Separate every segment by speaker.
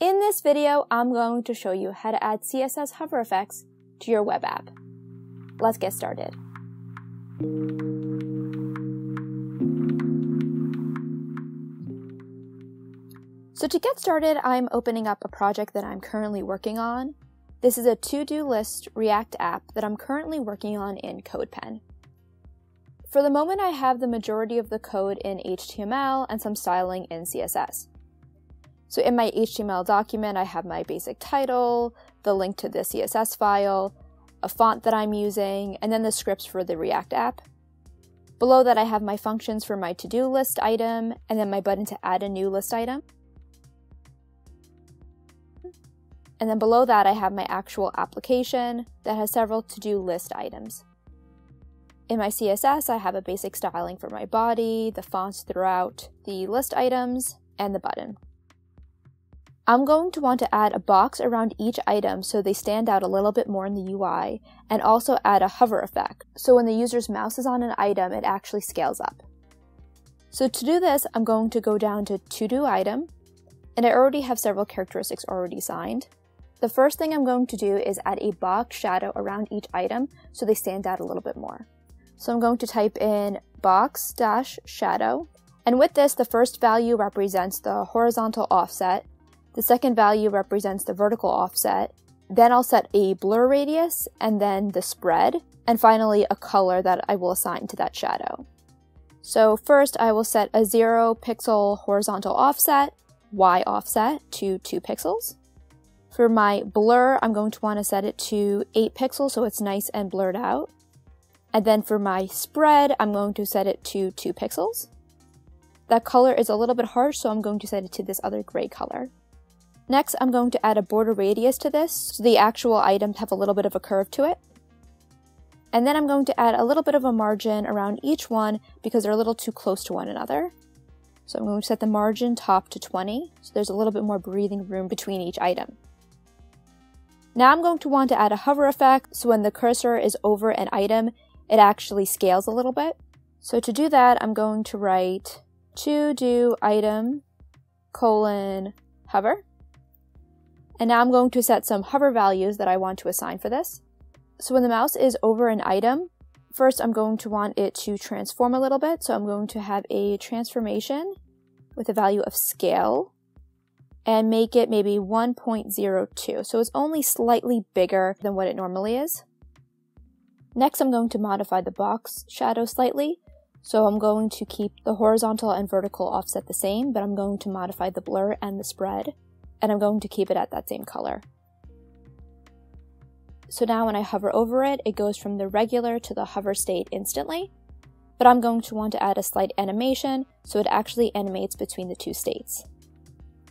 Speaker 1: In this video, I'm going to show you how to add CSS hover effects to your web app. Let's get started. So to get started, I'm opening up a project that I'm currently working on. This is a to-do list React app that I'm currently working on in CodePen. For the moment, I have the majority of the code in HTML and some styling in CSS. So in my HTML document, I have my basic title, the link to the CSS file, a font that I'm using, and then the scripts for the React app. Below that, I have my functions for my to-do list item, and then my button to add a new list item. And then below that, I have my actual application that has several to-do list items. In my CSS, I have a basic styling for my body, the fonts throughout, the list items, and the button. I'm going to want to add a box around each item so they stand out a little bit more in the UI, and also add a hover effect, so when the user's mouse is on an item, it actually scales up. So to do this, I'm going to go down to To Do Item, and I already have several characteristics already signed. The first thing I'm going to do is add a box shadow around each item so they stand out a little bit more. So I'm going to type in box dash shadow, and with this, the first value represents the horizontal offset, the second value represents the vertical offset. Then I'll set a blur radius and then the spread, and finally a color that I will assign to that shadow. So first I will set a 0 pixel horizontal offset, Y offset, to 2 pixels. For my blur, I'm going to want to set it to 8 pixels so it's nice and blurred out. And then for my spread, I'm going to set it to 2 pixels. That color is a little bit harsh, so I'm going to set it to this other gray color. Next, I'm going to add a border radius to this, so the actual items have a little bit of a curve to it. And then I'm going to add a little bit of a margin around each one because they're a little too close to one another. So I'm going to set the margin top to 20, so there's a little bit more breathing room between each item. Now I'm going to want to add a hover effect, so when the cursor is over an item, it actually scales a little bit. So to do that, I'm going to write to do item colon hover. And now I'm going to set some hover values that I want to assign for this. So when the mouse is over an item, first I'm going to want it to transform a little bit. So I'm going to have a transformation with a value of scale and make it maybe 1.02. So it's only slightly bigger than what it normally is. Next, I'm going to modify the box shadow slightly. So I'm going to keep the horizontal and vertical offset the same, but I'm going to modify the blur and the spread and I'm going to keep it at that same color. So now when I hover over it, it goes from the regular to the hover state instantly, but I'm going to want to add a slight animation so it actually animates between the two states.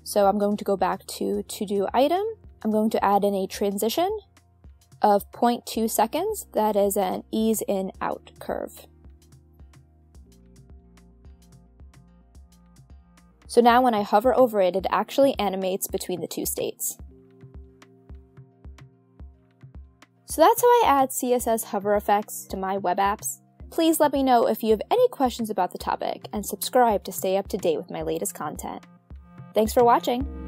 Speaker 1: So I'm going to go back to to do item. I'm going to add in a transition of 0.2 seconds. That is an ease in out curve. So now when I hover over it, it actually animates between the two states. So that's how I add CSS hover effects to my web apps. Please let me know if you have any questions about the topic and subscribe to stay up to date with my latest content. Thanks for watching!